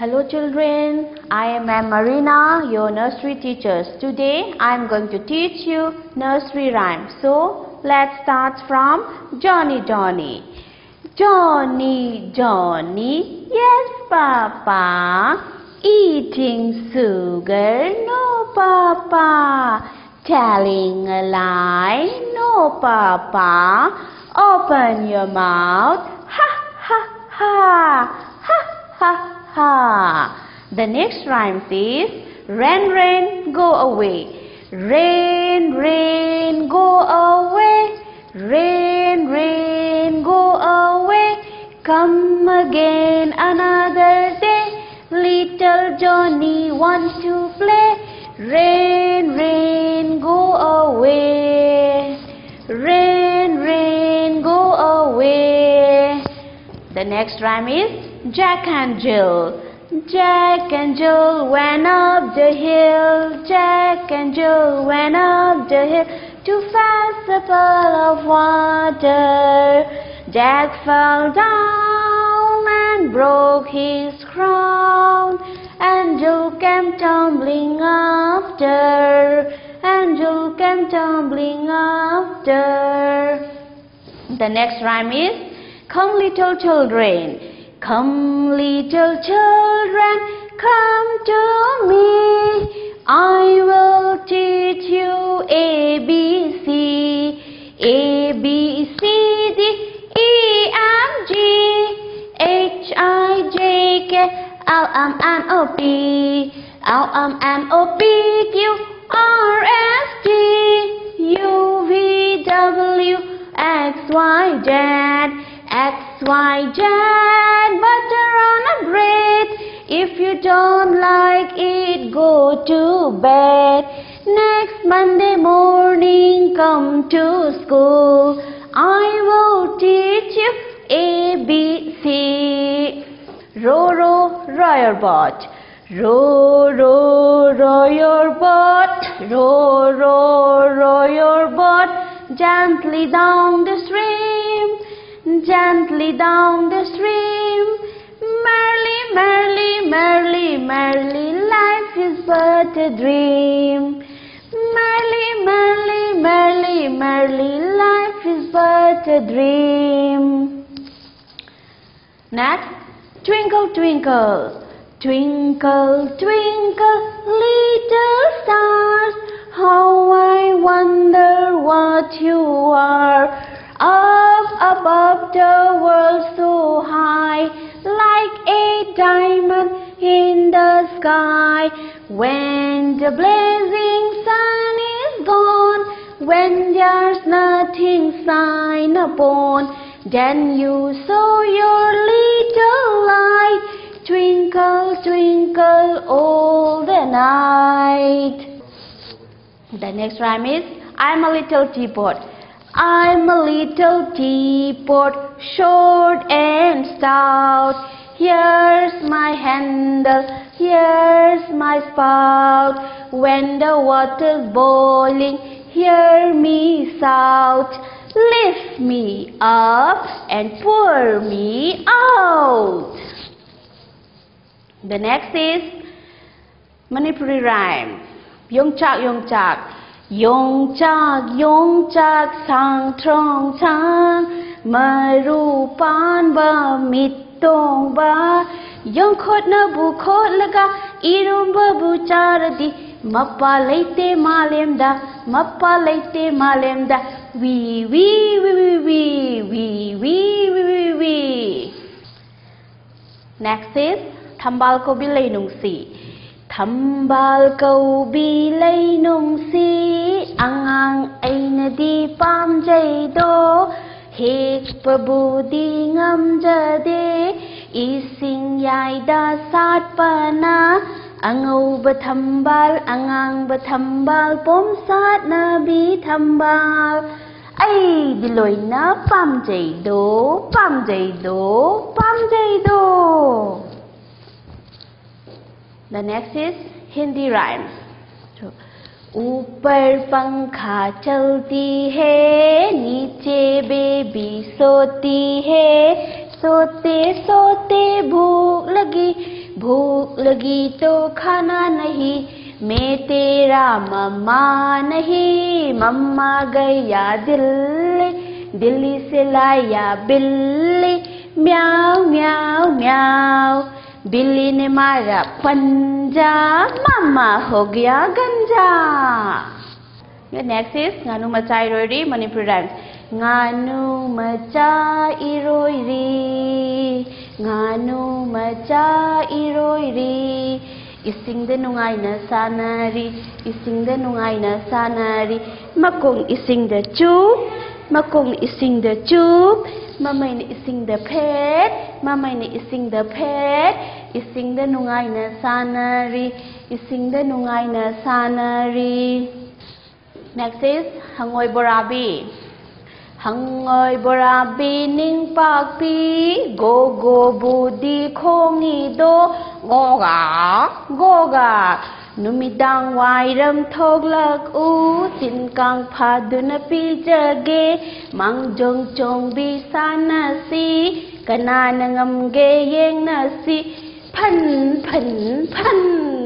Hello children, I am Marina, your nursery teacher. Today I am going to teach you nursery rhyme. So let's start from Johnny Johnny. Johnny Johnny, yes papa. Eating sugar, no papa. Telling a lie, no papa. Open your mouth, ha ha ha, ha ha ha. The next rhyme is rain, rain, go away. Rain, rain, go away. Rain, rain, go away. Come again another day. Little Johnny wants to play. Rain, rain, go away. Rain, rain, go away. The next rhyme is Jack and Jill. Jack and Jill went up the hill. Jack and Jill went up the hill to fetch a pail of water. Jack fell down and broke his crown. And Jill came tumbling after. And Jill came tumbling after. The next rhyme is Come little children. Come little children, come to me. I will teach you A, B, C. A, B, C, D, E, F, G, H, I, J, K, L, M, N, O, P. L, M, N, O, P, Q, R, S, T, U, V, W, X, Y, Z. X, Y, Z, butter on a bread. If you don't like it, go to bed. Next Monday morning, come to school. I will teach you A, B, C. Row, row, row your boat. Row, row, row your boat. Row, row, row your boat. Gently down the stream gently down the stream. Merrily, merrily, merrily, life is but a dream. Merrily, merrily, merrily, merrily, life is but a dream. Next, twinkle, twinkle, twinkle, twinkle, little stars, how I wonder what you are. Up above the world so sky. When the blazing sun is gone, when there's nothing sign upon, then you saw your little light twinkle, twinkle all the night. The next rhyme is I'm a little teapot. I'm a little teapot, short and stout. Here's my handle, here's my spout. When the water's boiling, hear me shout. Lift me up and pour me out. The next is Manipuri rhyme. Yong chak yong chak sang trong chang maru pan ತೋಂಬಾ ಯೊಂಖೋಟ್ನಬು ಖೋಟ್ಲಗ ಇರುಂಬಬು ಚಾರದಿ ಮಪ್ಪ ಲೈತೆ ಮಾಲೆಂದ ಮಪ್ಪ ಲೈತೆ ಮಾಲೆಂದ ವಿ ವಿ ವಿ ವಿ ವಿ ವಿ ವಿ ವಿ ವಿ ನೆಕ್ಸ್ಟ್ ಇಸ್ ಥಂಬಾಲ್ ಕೋಬಿ ಲೈನುಂಗ್ಸಿ ಥಂಬಾಲ್ ಕೋಬಿ ಲೈನುಂಗ್ಸಿ ಅಂಗಾಂಗ್ ಐನದಿ ಪಾಂಜೈದೋ ಹೇಗ್ ಪ್ರಭುದಿ ngam jade ising yai da sat pana angau ba thambal angang ba thambal pom sat na bi thambal ai đi lối na pam jai do pam jai do pam jai do The next is Hindi rhymes. So, ऊपर पंखा चलती है नीचे baby सोती है सोते सोते भूख लगी भूख लगी तो खाना नहीं। मैं तेरा मम्मा नहीं, मम्मा गया दिल्ली दिल्ली से लाया बिल्ली म्याऊ म्याऊ म्याऊ बिल्ली ने मारा पंजा, मामा हो गया गंजा। Next is nganu macha iroi ri manipur nganu maca iroi ri nganu maca iroi ri. Ising de sanari ising de sanari makong ising de chu makung ising de chu mamai ni ising de pet mamai ising de pet ising sanari ising de sanari next is hangoi borabi. Hangoi Borabi Ning Pakpi Go Go Budi Kongi Do Goga Goga Numidang Wairam Thoglak U Tin Kang Paduna Pijage Mang Jong Chong Bi Sana Si Kananangam Ge Yeng Nasi Pan Pan Pan